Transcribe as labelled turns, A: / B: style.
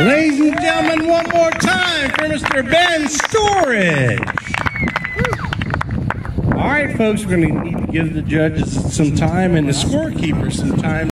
A: Ladies and gentlemen, one more time for Mr. Ben Stortick. All right, folks, we're going to need to give the judges some time and the scorekeeper some time.